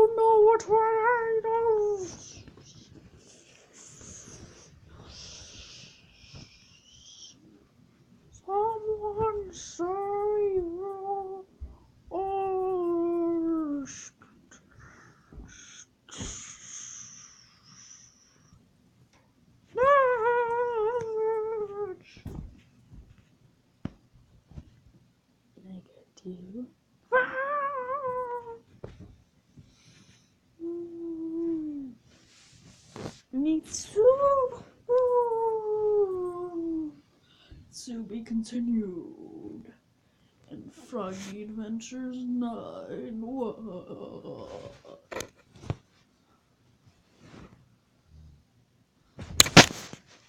don't know what I know. Someone save us. Negative. Me too. To be continued. And Froggy Adventures 9. Whoa.